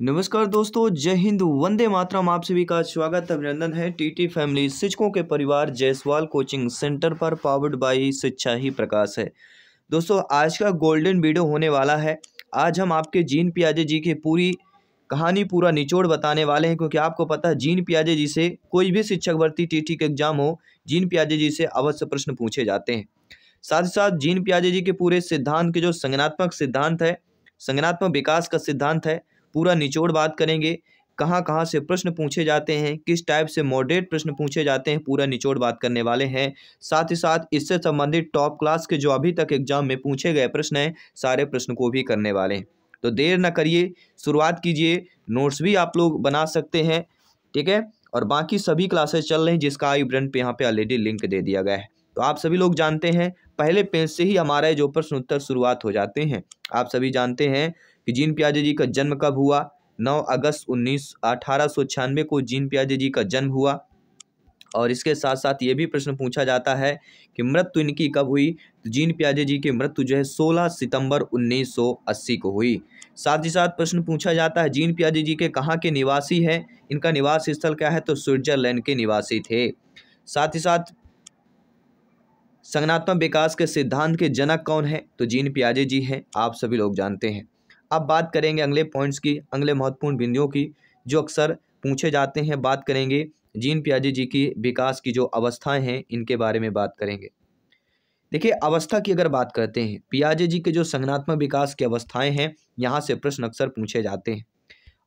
नमस्कार दोस्तों, जय हिंद, वंदे मातरम, आप सभी का स्वागत, अभिनंदन है टीटी फैमिली शिक्षकों के परिवार जयसवाल कोचिंग सेंटर पर पावर्ड बाई शिक्षा ही प्रकाश है। दोस्तों, आज का गोल्डन वीडियो होने वाला है। आज हम आपके जीन पियाजे जी की पूरी कहानी, पूरा निचोड़ बताने वाले हैं, क्योंकि आपको पता है, जीन पियाजे जी से कोई भी शिक्षक भर्ती टी के एग्ज़ाम हो, जीन पियाजे जी से अवश्य प्रश्न पूछे जाते हैं। साथ ही साथ, जीन पियाजे जी के पूरे सिद्धांत के जो संज्ञानात्मक सिद्धांत है, संज्ञानात्मक विकास का सिद्धांत है पूरा निचोड़ बात करेंगे। कहाँ कहाँ से प्रश्न पूछे जाते हैं, किस टाइप से मॉडरेट प्रश्न पूछे जाते हैं, पूरा निचोड़ बात करने वाले हैं। साथ ही साथ इससे संबंधित टॉप क्लास के जो अभी तक एग्ज़ाम में पूछे गए प्रश्न हैं, सारे प्रश्न को भी करने वाले हैं। तो देर न करिए, शुरुआत कीजिए नोट्स भी आप लोग बना सकते हैं, ठीक है? और बाकी सभी क्लासेस चल रही हैं, जिसका आई ब्रेंड पे यहाँ पे ऑलरेडी लिंक दे दिया गया है। तो आप सभी लोग जानते हैं, पहले पेज से ही हमारे जो प्रश्न उत्तर शुरुआत हो जाते हैं। आप सभी जानते हैं कि जीन प्याजे जी का जन्म कब हुआ? 9 अगस्त उन्नीस अठारह को जीन प्याजे जी का जन्म हुआ। और इसके साथ साथ ये भी प्रश्न पूछा जाता है कि मृत्यु इनकी कब हुई? तो जीन प्याजे जी की मृत्यु जो है 16 सितंबर 1980 को हुई। साथ ही साथ प्रश्न पूछा जाता है, जीन प्याजे जी के कहाँ के निवासी हैं? इनका निवास स्थल क्या है? तो स्विट्जरलैंड के निवासी थे। साथ ही साथ संज्ञानात्मक विकास के सिद्धांत के जनक कौन है? तो जीन प्याजे जी हैं, आप सभी लोग जानते हैं। अब बात करेंगे अगले पॉइंट्स की, अगले महत्वपूर्ण बिंदुओं की, जो अक्सर पूछे जाते हैं। बात करेंगे जीन प्याजे जी की विकास की जो अवस्थाएँ हैं, इनके बारे में बात करेंगे। देखिए, अवस्था की अगर बात करते हैं, पियाजे जी के जो संज्ञानात्मक विकास की अवस्थाएँ हैं, यहाँ से प्रश्न अक्सर पूछे जाते हैं।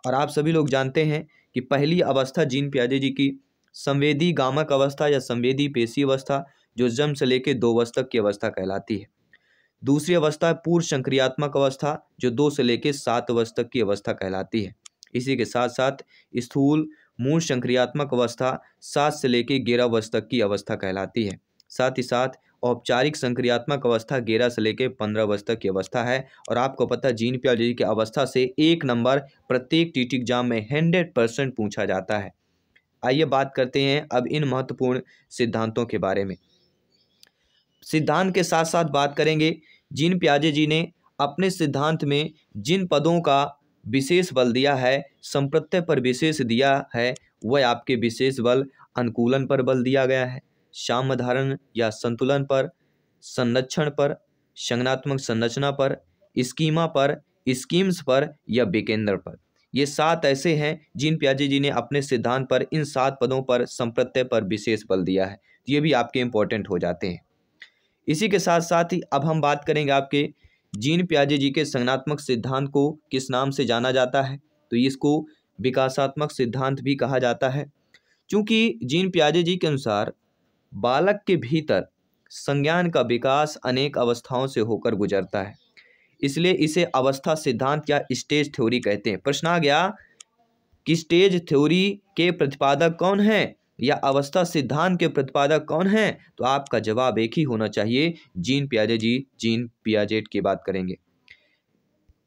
और आप सभी लोग जानते हैं कि पहली अवस्था जीन प्याजे जी की संवेदी गामक अवस्था या संवेदी पेशी अवस्था, जो जन्म से लेकर दो वर्ष तक की अवस्था कहलाती है। दूसरी अवस्था है पूर्व संक्रियात्मक अवस्था, जो दो से लेकर सात वर्ष तक की अवस्था कहलाती है। इसी के साथ साथ स्थूल मूल संक्रियात्मक अवस्था सात से लेकर ग्यारह वर्ष तक की अवस्था कहलाती है। साथ ही साथ औपचारिक संक्रियात्मक अवस्था ग्यारह से लेकर पंद्रह वर्ष तक की अवस्था है और आपको पता है, जीन पियाजी की अवस्था से एक नंबर प्रत्येक टीटी एग्ज़ाम में हंड्रेड परसेंट पूछा जाता है। आइए बात करते हैं अब इन महत्वपूर्ण सिद्धांतों के बारे में। सिद्धांत के साथ साथ बात करेंगे जीन प्याजे जी ने अपने सिद्धांत में जिन पदों का विशेष बल दिया है, संप्रत्यय पर विशेष दिया है, वह आपके विशेष बल, अनुकूलन पर बल दिया गया है। सामधारण या संतुलन पर, संरक्षण पर, संज्ञानात्मक संरचना पर, स्कीमा पर, स्कीम्स पर या विकेंद्र पर। ये सात ऐसे हैं जिन प्याजे जी ने अपने सिद्धांत पर इन सात पदों पर संप्रत्यय पर विशेष बल दिया है। ये भी आपके इंपॉर्टेंट हो जाते हैं। इसी के साथ साथ ही अब हम बात करेंगे आपके जीन प्याजे जी के संज्ञानात्मक सिद्धांत को किस नाम से जाना जाता है? तो इसको विकासात्मक सिद्धांत भी कहा जाता है। क्योंकि जीन प्याजे जी के अनुसार बालक के भीतर संज्ञान का विकास अनेक अवस्थाओं से होकर गुजरता है। इसलिए इसे अवस्था सिद्धांत या स्टेज थ्योरी कहते हैं। प्रश्न आ गया कि स्टेज थ्योरी के प्रतिपादक कौन है? या अवस्था सिद्धांत के प्रतिपादक कौन हैं? तो आपका जवाब एक ही होना चाहिए। जीन पियाजे जी, जीन पियाजेट की बात करेंगे।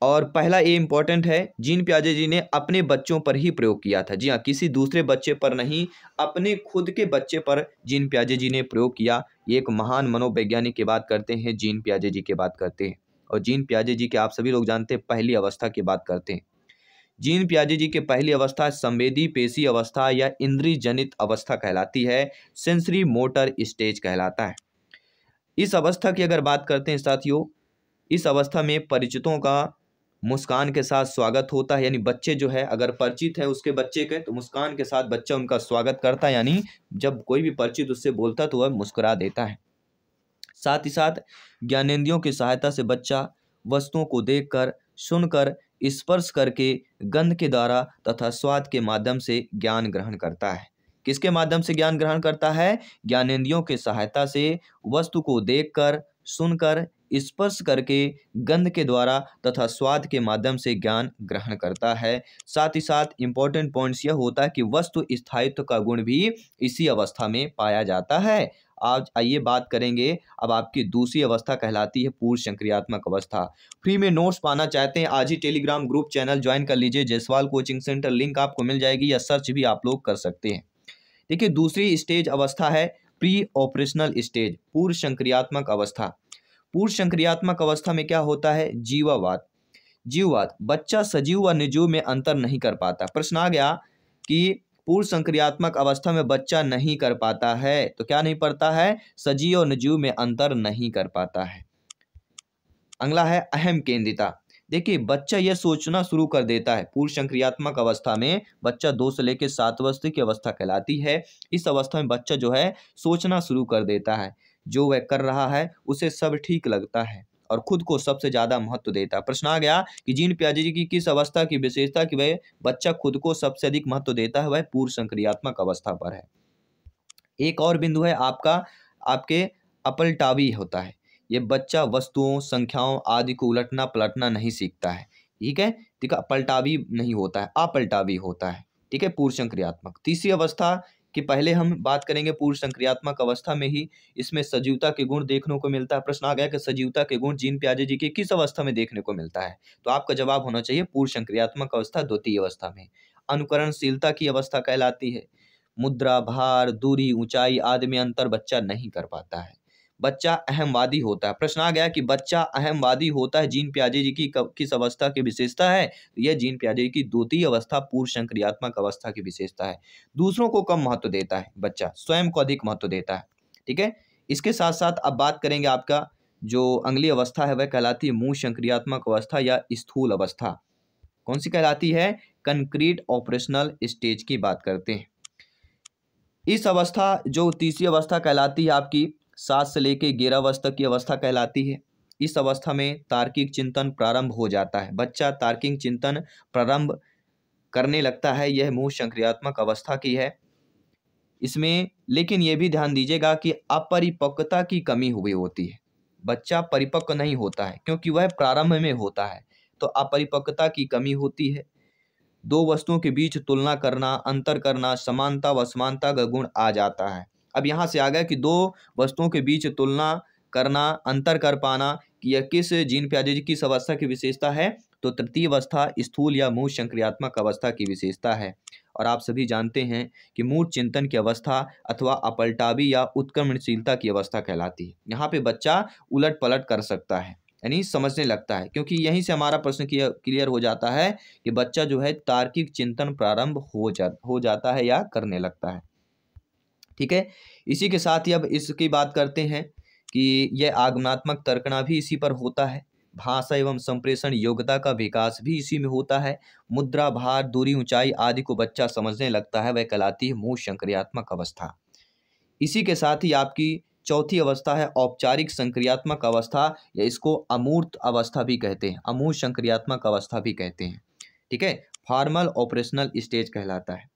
और पहला ये इंपॉर्टेंट है, जीन प्याजे जी ने अपने बच्चों पर ही प्रयोग किया था। जी हाँ किसी दूसरे बच्चे पर नहीं, अपने खुद के बच्चे पर जीन प्याजे जी ने प्रयोग किया। ये एक महान मनोवैज्ञानिक की बात करते हैं, जीन प्याजे जी की बात करते हैं। और जीन प्याजे जी के आप सभी लोग जानते हैं, पहली अवस्था की बात करते हैं। जीन प्याजे जी की पहली अवस्था संवेदी पेशी अवस्था या इंद्री जनित अवस्था कहलाती है, सेंसरी मोटर स्टेज कहलाता है। इस अवस्था की अगर बात करते हैं साथियों, इस अवस्था में परिचितों का मुस्कान के साथ स्वागत होता है, यानी बच्चे जो है, अगर परिचित है उसके बच्चे के तो मुस्कान के साथ बच्चा उनका स्वागत करता है, यानी जब कोई भी परिचित उससे बोलता तो वह मुस्कुरा देता है। साथ ही साथ ज्ञानेंद्रियों की सहायता से बच्चा वस्तुओं को देखकर, सुनकर स्पर्श करके गंध के द्वारा तथा स्वाद के माध्यम से ज्ञान ग्रहण करता है। किसके माध्यम से ज्ञान ग्रहण करता है? ज्ञानेंद्रियों के सहायता से वस्तु को देखकर, सुनकर, स्पर्श करके गंध के द्वारा तथा स्वाद के माध्यम से ज्ञान ग्रहण करता है। साथ ही साथ इंपॉर्टेंट पॉइंट्स यह होता है कि वस्तु स्थायित्व का गुण भी इसी अवस्था में पाया जाता है। आज आइए बात करेंगे, अब आपकी दूसरी अवस्था कहलाती है पूर्व संक्रियात्मक अवस्था। फ्री में नोट्स पाना चाहते हैं, आज ही टेलीग्राम ग्रुप चैनल ज्वाइन कर लीजिए, जयसवाल कोचिंग सेंटर, लिंक आपको मिल जाएगी या सर्च भी आप लोग कर सकते हैं। देखिए, दूसरी स्टेज अवस्था है प्री ऑपरेशनल स्टेज, पूर्व संक्रियात्मक अवस्था। पूर्व संक्रियात्मक अवस्था में क्या होता है? जीवावाद जीववाद बच्चा सजीव व निजीव में अंतर नहीं कर पाता। प्रश्न आ गया कि पूर्ण संक्रियात्मक अवस्था में बच्चा नहीं कर पाता है तो क्या नहीं पड़ता है? सजीव और निर्जीव में अंतर नहीं कर पाता है। अगला है अहम केंद्रिता। देखिए, बच्चा यह सोचना शुरू कर देता है पूर्व संक्रियात्मक अवस्था में बच्चा दो से लेकर सात वर्ष की अवस्था कहलाती है। इस अवस्था में बच्चा जो है, सोचना शुरू कर देता है। जो वह कर रहा है, उसे सब ठीक लगता है। और खुद को सबसे ज़्यादा महत्व देता। है प्रश्न आ गया कि जीन प्याजे की किस अवस्था की विशेषता कि वह बच्चा खुद को सबसे अधिक महत्व देता है, वह पूर्व संक्रियात्मक अवस्था पर है। एक और बिंदु है आपका, आपके अपलटावी होता है। ये बच्चा वस्तुओं, संख्याओं आदि को उलटना पलटना नहीं सीखता है। ठीक है? ठीक है पलटावी नहीं होता है, अपलटावी होता है। ठीक है, पूर्व संक्रियात्मक। तीसरी अवस्था कि पहले हम बात करेंगे पूर्व संक्रियात्मक अवस्था में ही, इसमें सजीवता के गुण देखने को मिलता है। प्रश्न आ गया कि सजीवता के गुण जीन प्याजे जी के किस अवस्था में देखने को मिलता है? तो आपका जवाब होना चाहिए पूर्व संक्रियात्मक अवस्था, द्वितीय अवस्था में। अनुकरणशीलता की अवस्था कहलाती है। मुद्रा, भार, दूरी, ऊंचाई आदि में अंतर बच्चा नहीं कर पाता है। बच्चा अहमवादी होता है। प्रश्न आ गया कि बच्चा अहमवादी होता है, जीन प्याजे जी की किस अवस्था की विशेषता है? यह जीन प्याजे की द्वितीय अवस्था, पूर्व संक्रियात्मक अवस्था की विशेषता है। दूसरों को कम महत्व देता है बच्चा, स्वयं को अधिक महत्व देता है, ठीक है? इसके साथ साथ अब बात करेंगे आपका जो अगली अवस्था है, वह कहलाती है मूल संक्रियात्मक अवस्था या स्थूल अवस्था। कौन सी कहलाती है? कंक्रीट ऑपरेशनल स्टेज की बात करते हैं। इस अवस्था, जो तीसरी अवस्था कहलाती है आपकी सात से लेकर ग्यारह वर्ष तक की अवस्था कहलाती है। इस अवस्था में तार्किक चिंतन प्रारंभ हो जाता है। बच्चा तार्किक चिंतन प्रारंभ करने लगता है, यह मूल संक्रियात्मक अवस्था की है। इसमें, लेकिन यह भी ध्यान दीजिएगा कि अपरिपक्वता की कमी हुई होती है। बच्चा परिपक्व नहीं होता है, क्योंकि वह प्रारंभ में होता है तो अपरिपक्वता की कमी होती है। दो वस्तुओं के बीच तुलना करना, अंतर करना, समानता व असमानता का गुण आ जाता है। अब यहाँ से आ गया कि दो वस्तुओं के बीच तुलना करना, अंतर कर पाना कि यह किस जीन प्याजे किस अवस्था की विशेषता है? तो तृतीय अवस्था स्थूल या मूल संक्रियात्मक अवस्था की विशेषता है। और आप सभी जानते हैं कि मूल चिंतन की अवस्था अथवा अपलटावी या उत्क्रमणशीलता की अवस्था कहलाती है। यहाँ पे बच्चा उलट पलट कर सकता है, यानी समझने लगता है, क्योंकि यहीं से हमारा प्रश्न क्लियर हो जाता है कि बच्चा जो है तार्किक चिंतन प्रारंभ हो जा, हो जाता है या करने लगता है। ठीक है? इसी के साथ ही अब इसकी बात करते हैं कि यह आगमनात्मक तर्कना भी इसी पर होता है। भाषा एवं संप्रेषण योग्यता का विकास भी इसी में होता है। मुद्रा, भार, दूरी, ऊंचाई आदि को बच्चा समझने लगता है। वह कहलाती है मूल संक्रियात्मक अवस्था। इसी के साथ ही आपकी चौथी अवस्था है औपचारिक संक्रियात्मक अवस्था, या इसको अमूर्त अवस्था भी कहते हैं। अमूर्त संक्रियात्मक अवस्था भी कहते हैं। ठीक है? फॉर्मल ऑपरेशनल स्टेज कहलाता है।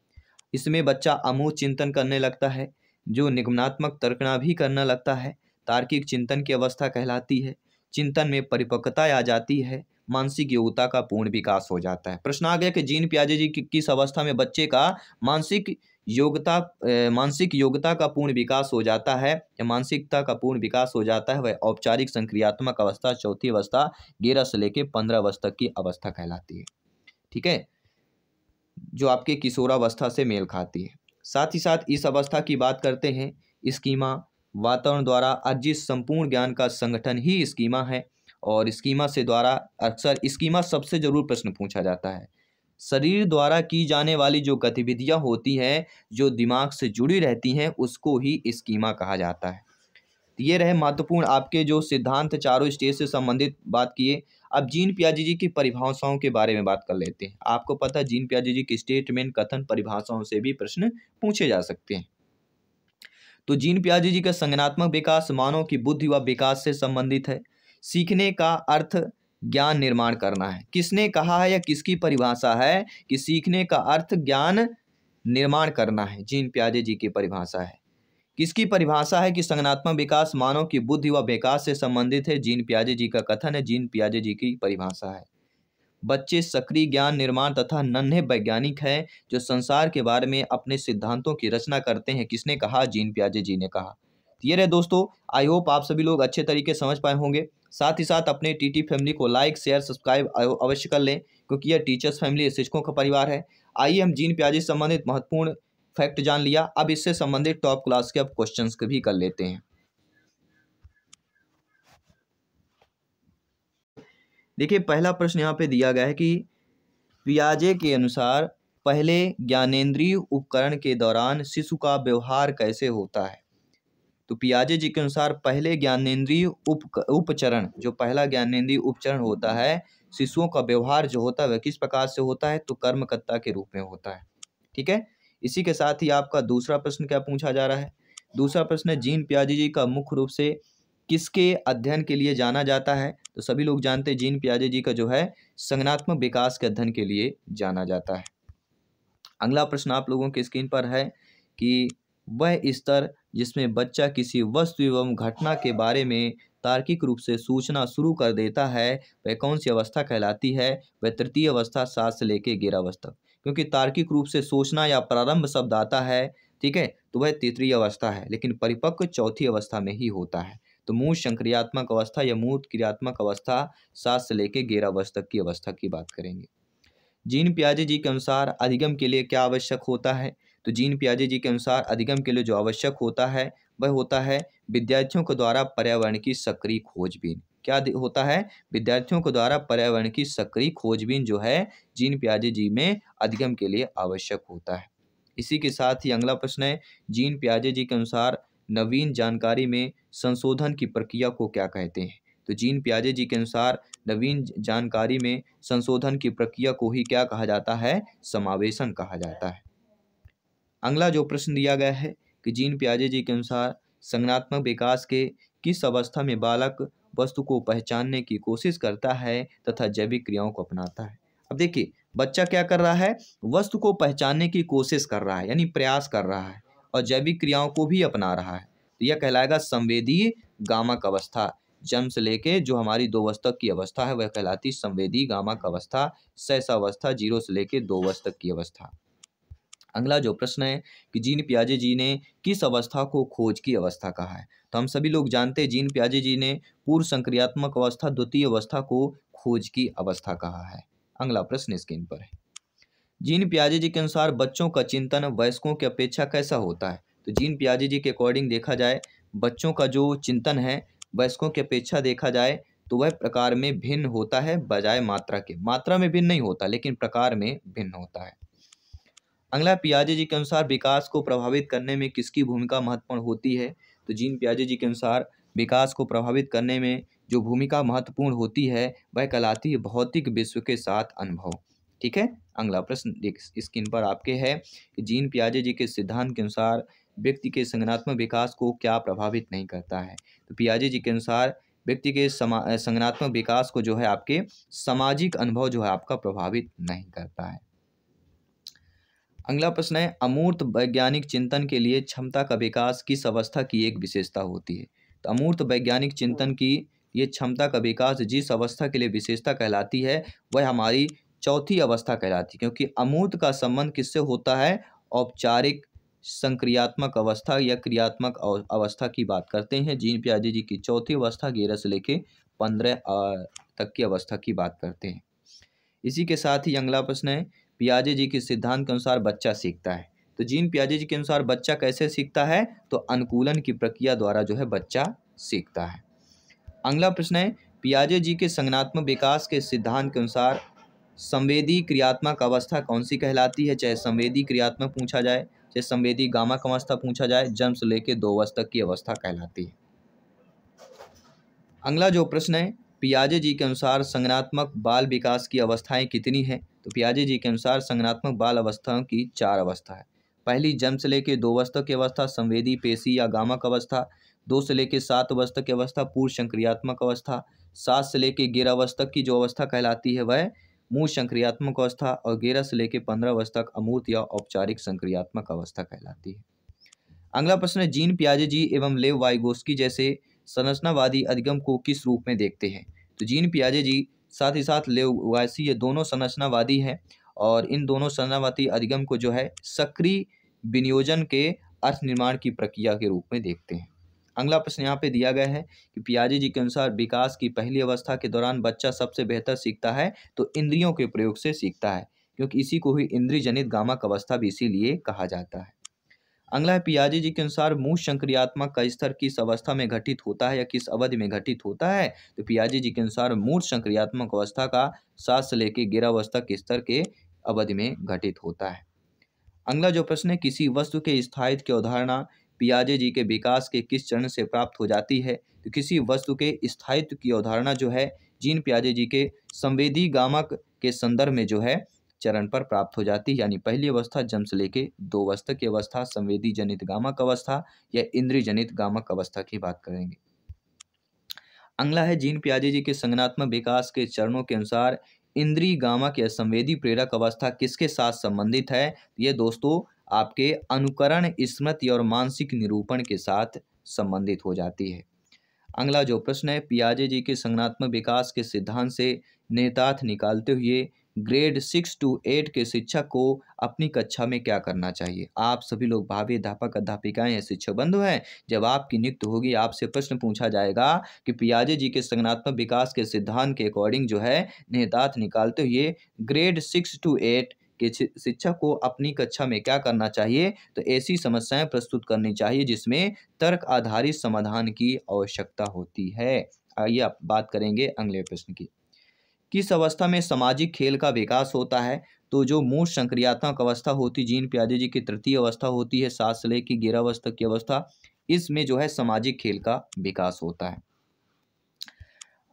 इसमें बच्चा अमूर्त चिंतन करने लगता है, जो निगमनात्मक तर्कना भी करने लगता है। तार्किक चिंतन की अवस्था कहलाती है। चिंतन में परिपक्वता आ जाती है। मानसिक योग्यता का पूर्ण विकास हो जाता है। प्रश्न आ गया कि जीन प्याजे जी की, किस अवस्था में बच्चे का मानसिक योग्यता मानसिक योग्यता का पूर्ण विकास हो जाता है, या मानसिकता का पूर्ण विकास हो जाता है, वह औपचारिक संक्रियात्मक अवस्था, चौथी अवस्था, ग्यारह से लेकर पंद्रह वर्ष तक की अवस्था कहलाती है। ठीक है? जो आपके किशोरावस्था से मेल खाती है। साथ ही साथ इस अवस्था की बात करते हैं, स्कीमा वातावरण द्वारा अर्जित संपूर्ण ज्ञान का संगठन ही स्कीमा है और स्कीमा से द्वारा, अक्सर स्कीमा सबसे ज़रूर प्रश्न पूछा जाता है। शरीर द्वारा की जाने वाली जो गतिविधियाँ होती हैं, जो दिमाग से जुड़ी रहती हैं, उसको ही स्कीमा कहा जाता है। ये रहे महत्वपूर्ण आपके जो सिद्धांत चारों स्टेज से संबंधित बात किए अब जीन प्याजी जी की परिभाषाओं के बारे में बात कर लेते हैं। आपको पता है, जीन प्याजी जी की स्टेटमेंट कथन परिभाषाओं से भी प्रश्न पूछे जा सकते हैं। तो जीन प्याजी जी का संज्ञानात्मक विकास मानव की बुद्धि व विकास से संबंधित है। सीखने का अर्थ ज्ञान निर्माण करना है। किसने कहा है या किसकी परिभाषा है कि सीखने का अर्थ ज्ञान निर्माण करना है? जीन प्याजे जी की परिभाषा है। किसकी परिभाषा है कि संगनात्मक विकास मानव की बुद्धि व विकास से संबंधित है? जीन प्याजे जी का कथन है। जीन प्याजे जी की परिभाषा है। बच्चे सक्रिय ज्ञान निर्माण तथा नन्हे वैज्ञानिक हैं जो संसार के बारे में अपने सिद्धांतों की रचना करते हैं। किसने कहा? जीन प्याजे जी ने कहा। ये रहे दोस्तों आई होप आप सभी लोग अच्छे तरीके समझ पाए होंगे। साथ ही साथ अपने टीटी फैमिली को लाइक शेयर सब्सक्राइब अवश्य कर लें, क्योंकि यह टीचर्स फैमिली शिक्षकों का परिवार है। आइए हम जीन प्याजे संबंधित महत्वपूर्ण फैक्ट जान लिया। अब इससे संबंधित टॉप क्लास के अब क्वेश्चंस भी कर लेते हैं। देखिए, पहला प्रश्न यहाँ पे दिया गया है कि पियाजे के अनुसार पहले ज्ञानेन्द्रीय उपकरण के दौरान शिशु का व्यवहार कैसे होता है? तो पियाजे जी के अनुसार पहले ज्ञानेन्द्रीय उप, उपचरण, जो पहला ज्ञानेन्द्रीय उपचरण होता है, शिशुओं का व्यवहार जो होता है वह किस प्रकार से होता है? तो कर्मकर्ता के रूप में होता है। ठीक है? इसी के साथ ही आपका दूसरा प्रश्न क्या पूछा जा रहा है? दूसरा प्रश्न है, जीन प्याजी जी का मुख्य रूप से किसके अध्ययन के लिए जाना जाता है? तो सभी लोग जानते हैं, जीन प्याजे जी का जो है संगनात्मक विकास के अध्ययन के लिए जाना जाता है। अगला प्रश्न आप लोगों के स्क्रीन पर है कि वह स्तर जिसमें बच्चा किसी वस्तु एवं घटना के बारे में तार्किक रूप से सूचना शुरू कर देता है, वह कौन सी अवस्था कहलाती है? वह तृतीय अवस्था, सात से लेकर ग्यारह अवस्था क्योंकि तार्किक रूप से सोचना या प्रारंभ शब्द आता है, ठीक है? तो वह तृतीय अवस्था है, लेकिन परिपक्व चौथी अवस्था में ही होता है। तो मूल संक्रियात्मक अवस्था या मूर्त क्रियात्मक अवस्था सात से लेकर ग्यारह वर्ष तक की अवस्था की बात करेंगे। जीन प्याजे जी के अनुसार अधिगम के लिए क्या आवश्यक होता है? तो जीन प्याजे जी के अनुसार अधिगम के लिए जो आवश्यक होता है, वह होता है विद्यार्थियों के द्वारा पर्यावरण की सक्रिय खोजबीन। क्या होता है? विद्यार्थियों के द्वारा पर्यावरण की सक्रिय खोजबीन जो है, जीन प्याजे जी में अधिगम के लिए आवश्यक होता है। इसी के साथ ही अगला प्रश्न है, जीन प्याजे जी के अनुसार नवीन जानकारी में संशोधन की प्रक्रिया को क्या कहते हैं? तो जीन प्याजे जी के अनुसार नवीन जानकारी में संशोधन की प्रक्रिया को ही क्या कहा जाता है? समावेशन कहा जाता है। अगला जो प्रश्न दिया गया है कि जीन प्याजे जी के अनुसार संज्ञात्मक विकास के किस अवस्था में बालक वस्तु को पहचानने की कोशिश करता है तथा जैविक क्रियाओं को अपनाता है। अब देखिए, बच्चा क्या कर रहा है? वस्तु को पहचानने की कोशिश कर रहा है, यानी प्रयास कर रहा है और जैविक क्रियाओं को भी अपना रहा है। तो यह कहलाएगा संवेदी गामक अवस्था। जन्म से लेके जो हमारी दो वर्ष तक की अवस्था है, वह कहलाती संवेदी गामक अवस्था सहसा अवस्था ज़ीरो से लेके दो वर्ष तक की अवस्था। अगला जो प्रश्न है कि जीन प्याजे जी ने किस अवस्था को खोज की अवस्था कहा है? तो हम सभी लोग जानते हैं जीन प्याजे जी ने पूर्व संक्रियात्मक अवस्था, द्वितीय अवस्था को खोज की अवस्था कहा है। अगला प्रश्न स्क्रीन पर है। जीन प्याजे जी के अनुसार बच्चों का चिंतन वयस्कों की अपेक्षा कैसा होता है? तो जीन प्याजे जी के अकॉर्डिंग देखा जाए, बच्चों का जो चिंतन है, वयस्कों की अपेक्षा देखा जाए तो वह प्रकार में भिन्न होता है बजाय मात्रा के। मात्रा में भिन्न नहीं होता, लेकिन प्रकार में भिन्न होता है। अगला, पियाजे जी के अनुसार विकास को प्रभावित करने में किसकी भूमिका महत्वपूर्ण होती है? तो जीन पियाजे जी के अनुसार विकास को प्रभावित करने में जो भूमिका महत्वपूर्ण होती है, वह कहलाती है भौतिक विश्व के साथ अनुभव। ठीक है? अगला प्रश्न स्क्रीन पर आपके है कि जीन पियाजे जी के सिद्धांत के अनुसार व्यक्ति के संगनात्मक विकास को क्या प्रभावित नहीं करता है? तो पियाजे जी के अनुसार व्यक्ति के समा, संगनात्मक विकास को जो है आपके सामाजिक अनुभव जो है आपका प्रभावित नहीं करता है। अगला प्रश्न है, अमूर्त वैज्ञानिक चिंतन के लिए क्षमता का विकास किस अवस्था की एक विशेषता होती है? तो अमूर्त वैज्ञानिक चिंतन की ये क्षमता का विकास जिस अवस्था के लिए विशेषता कहलाती है, वह हमारी चौथी अवस्था कहलाती है, क्योंकि अमूर्त का संबंध किससे होता है? औपचारिक संक्रियात्मक अवस्था या क्रियात्मक अवस्था की बात करते हैं। जीन प्याजे जी की चौथी अवस्था ग्यारह से लेके पंद्रह तक की अवस्था की बात करते हैं। इसी के साथ ही अगला प्रश्न है पियाजे जी के सिद्धांत के अनुसार बच्चा सीखता है। तो जीन पियाजे जी के अनुसार बच्चा कैसे सीखता है? तो अनुकूलन की प्रक्रिया द्वारा जो है बच्चा सीखता है। अगला प्रश्न है, पियाजे जी के संज्ञात्मक विकास के सिद्धांत के अनुसार संवेदी क्रियात्मक अवस्था कौन सी कहलाती है? चाहे संवेदी क्रियात्मक पूछा जाए, चाहे संवेदी गामक अवस्था पूछा जाए, जन्म से लेकर दो वर्ष तक की अवस्था कहलाती है। अगला जो प्रश्न है, पियाजे जी के अनुसार संज्ञात्मक बाल विकास की अवस्थाएँ कितनी हैं? तो पियाजे जी के अनुसार संज्ञात्मक बाल अवस्थाओं की चार अवस्था है। पहली, जन्म से लेकर दो तक की अवस्था, संवेदी, पेशी या गामक अवस्था। दो से लेकर सात तक की अवस्था, पूर्व संक्रियात्मक अवस्था। सात से लेकर ग्यारह तक की जो अवस्था कहलाती है वह मूल संक्रियात्मक अवस्था और ग्यारह से लेकर पंद्रह वर्ष तक अमूर्त या औपचारिक संक्रियात्मक अवस्था कहलाती है। अगला प्रश्न है जीन प्याजे जी एवं लेव वाइगोस्की जैसे संरचनावादी अधिगम को किस रूप में देखते हैं? तो जीन पियाजे जी साथ ही साथ लेव वायसी ये दोनों संरचनावादी हैं और इन दोनों संरचनावादी अधिगम को जो है सक्रिय विनियोजन के अर्थ निर्माण की प्रक्रिया के रूप में देखते हैं। अगला प्रश्न यहाँ पे दिया गया है कि पियाजी जी के अनुसार विकास की पहली अवस्था के दौरान बच्चा सबसे बेहतर सीखता है तो इंद्रियों के प्रयोग से सीखता है, क्योंकि इसी को ही इंद्रिय जनित गामक अवस्था भी इसीलिए कहा जाता है। अगला है पियाजी जी के अनुसार मूल संक्रियात्मक का स्तर किस अवस्था में घटित होता है या किस अवधि में घटित होता है? तो पियाजी जी के अनुसार मूल संक्रियात्मक अवस्था का सात से लेकर गिरावस्था के स्तर के अवधि में घटित होता है। अगला जो प्रश्न है, किसी वस्तु के स्थायित्व की अवधारणा पियाजे जी के विकास के किस चरण से प्राप्त हो जाती है? तो किसी वस्तु के स्थायित्व की अवधारणा जो है, जीन पियाजे जी के संवेदी गामक के संदर्भ में जो है चरण पर प्राप्त हो जाती है यानी पहली अवस्था जन्म से लेके दो अवस्था की अवस्था संवेदी जनित गामक अवस्था या इंद्रिय जनित गामक अवस्था की बात करेंगे। अगला है जीन प्याजे जी के संगनात्मक विकास के चरणों के अनुसार इंद्रिय गामक या संवेदी प्रेरक अवस्था किसके साथ संबंधित है? ये दोस्तों, आपके अनुकरण, स्मृति और मानसिक निरूपण के साथ संबंधित हो जाती है। अगला जो प्रश्न है, पियाजे जी के संगनात्मक विकास के सिद्धांत से नेतार्थ निकालते हुए ग्रेड सिक्स टू एट के शिक्षक को अपनी कक्षा में क्या करना चाहिए? आप सभी लोग भावी अध्यापक, अध्यापिकाएँ, या शिक्षक बंधु हैं। जब आपकी नियुक्त होगी, आपसे प्रश्न पूछा जाएगा कि पियाजे जी के संगनात्मक विकास के सिद्धांत के अकॉर्डिंग जो है, निहितार्थ निकालते हुए ग्रेड सिक्स टू एट के शिक्षक को अपनी कक्षा में क्या करना चाहिए? तो ऐसी समस्याएँ प्रस्तुत करनी चाहिए, जिसमें तर्क आधारित समाधान की आवश्यकता होती है। आइए आप बात करेंगे अगले प्रश्न की। किस अवस्था में सामाजिक खेल का विकास होता है? तो जो मूल संक्रियात्मक अवस्था होती, जीन प्याजे जी की तृतीय अवस्था होती है, सास से की गिरावस्था की अवस्था, इसमें जो है सामाजिक खेल का विकास होता है।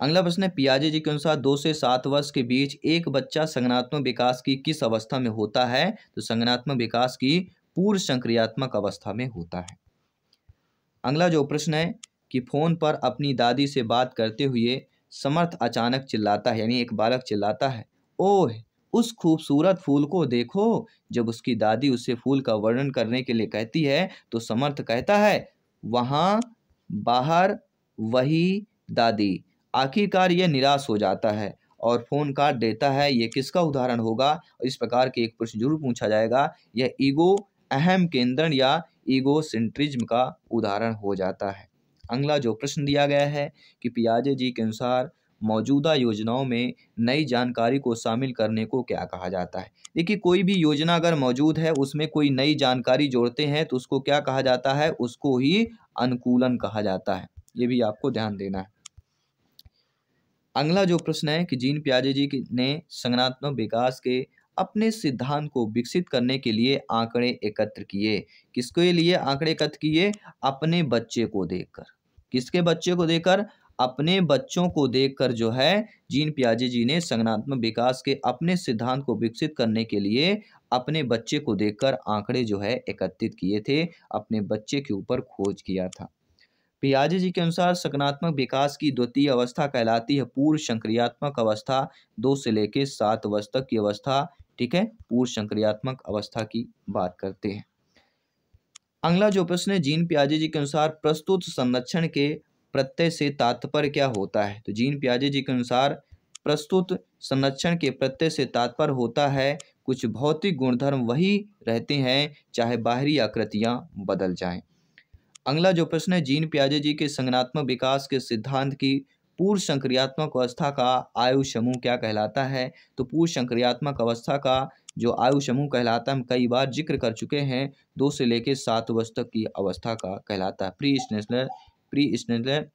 अगला प्रश्न है, पियाजे जी के अनुसार दो से सात वर्ष के बीच एक बच्चा संगनात्मक विकास की किस अवस्था में होता है? तो संगनात्मक विकास की पूर्व संक्रियात्मक अवस्था में होता है। अगला जो प्रश्न है कि फ़ोन पर अपनी दादी से बात करते हुए समर्थ अचानक चिल्लाता है, यानी एक बालक चिल्लाता है, ओह, उस खूबसूरत फूल को देखो। जब उसकी दादी उसे फूल का वर्णन करने के लिए कहती है तो समर्थ कहता है, वहाँ, बाहर, वही दादी। आखिरकार यह निराश हो जाता है और फ़ोन काट देता है ये किसका उदाहरण होगा? इस प्रकार के एक प्रश्न ज़रूर पूछा जाएगा, यह ईगो अहम केंद्रण या ईगो सेंट्रिज्म का उदाहरण हो जाता है। अगला जो प्रश्न दिया गया है कि पियाजे जी के अनुसार मौजूदा योजनाओं में नई जानकारी को शामिल करने को क्या कहा जाता है? देखिए, कोई भी योजना अगर मौजूद है, उसमें कोई नई जानकारी जोड़ते हैं तो उसको क्या कहा जाता है? उसको ही अनुकूलन कहा जाता है। ये भी आपको ध्यान देना है। अगला जो प्रश्न है कि जीन प्याजे जी ने संगनात्मक विकास के अपने सिद्धांत को विकसित करने के लिए आंकड़े एकत्र किए। किसके लिए आंकड़े एकत्र किए? अपने बच्चे को देखकर। किसके बच्चे को देखकर अपने बच्चों को देखकर जो है, जीन प्याजे जी ने संगनात्मक विकास के अपने सिद्धांत को विकसित करने के लिए अपने बच्चे को देखकर आंकड़े जो है एकत्रित किए थे, अपने बच्चे के ऊपर खोज किया था। पियाजे जी के अनुसार सकारात्मक विकास की द्वितीय अवस्था कहलाती है पूर्व संक्रियात्मक अवस्था, दो से लेकर सात वर्ष तक की अवस्था, ठीक है? पूर्व संक्रियात्मक अवस्था की बात करते हैं। अगला जो प्रश्न है, जीन प्याजे जी के अनुसार प्रस्तुत संरक्षण के प्रत्यय से तात्पर्य क्या होता है? तो जीन प्याजे जी के अनुसार प्रस्तुत संरक्षण के प्रत्यय से तात्पर्य होता है, कुछ भौतिक गुणधर्म वही रहते हैं, चाहे बाहरी आकृतियाँ बदल जाएँ। अगला जो प्रश्न है, जीन प्याजे जी के संगनात्मक विकास के सिद्धांत की पूर्व संक्रियात्मक अवस्था का आयु समूह क्या कहलाता है? तो पूर्व संक्रियात्मक अवस्था का जो आयु समूह कहलाता है, हम कई बार ज़िक्र कर चुके हैं, दो से लेकर सात वर्ष तक की अवस्था का कहलाता है। Pre sensational pre sensational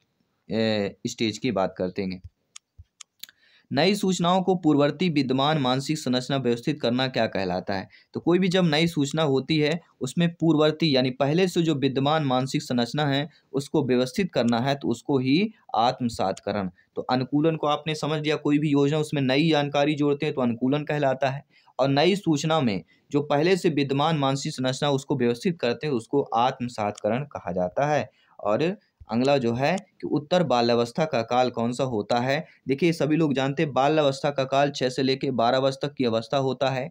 stage की बात करते हैं। नई सूचनाओं को पूर्ववर्ती विद्यमान मानसिक संरचना व्यवस्थित करना क्या कहलाता है? तो कोई भी जब नई सूचना होती है, उसमें पूर्ववर्ती यानी पहले से जो विद्यमान मानसिक संरचना है, उसको व्यवस्थित करना है तो उसको ही आत्मसातकरण। तो अनुकूलन को आपने समझ लिया, कोई भी योजना, उसमें नई जानकारी जोड़ते हैं तो अनुकूलन कहलाता है। और नई सूचना में जो पहले से विद्यमान मानसिक संरचना उसको व्यवस्थित करते हैं, उसको आत्मसातकरण कहा जाता है। और अगला जो है कि उत्तर बाल्यावस्था का काल कौन सा होता है? देखिए, सभी लोग जानते हैं बाल्यावस्था का काल छः से लेकर बारह वर्ष तक की अवस्था होता है,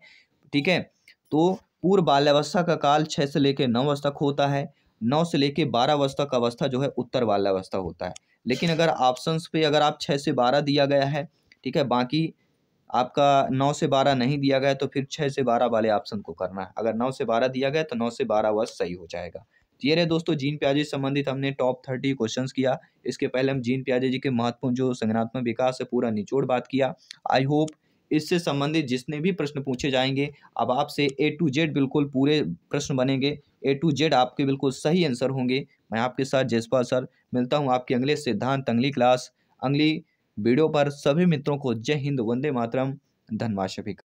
ठीक है? तो पूर्व बाल्यावस्था का काल छः से लेकर नौ वर्ष तक होता है, नौ से लेकर बारह वर्ष तक अवस्था जो है उत्तर बाल्यावस्था होता है। लेकिन अगर ऑप्शंस पे अगर आप छः से बारह दिया गया है, ठीक है? बाकी आपका नौ से बारह नहीं दिया गया तो फिर छः से बारह वाले ऑप्शन को करना है। अगर नौ से बारह दिया गया तो नौ से बारह वर्ष सही हो जाएगा। तो ये रहे दोस्तों, जीन प्याजे संबंधित हमने टॉप थर्टी क्वेश्चन किया। इसके पहले हम जीन प्याजे जी के महत्वपूर्ण जो संगनात्मक विकास है, पूरा निचोड़ बात किया। आई होप इससे संबंधित जितने भी प्रश्न पूछे जाएँगे, अब आपसे ए टू जेड बिल्कुल पूरे प्रश्न बनेंगे। ए टू जेड आपके बिल्कुल सही आंसर होंगे। मैं आपके साथ जयसपाल सर, मिलता हूँ आपके अगले सिद्धांत, अगली क्लास अगली वीडियो पर सभी मित्रों को जय हिंद वंदे मातरम धन्यवाद सभी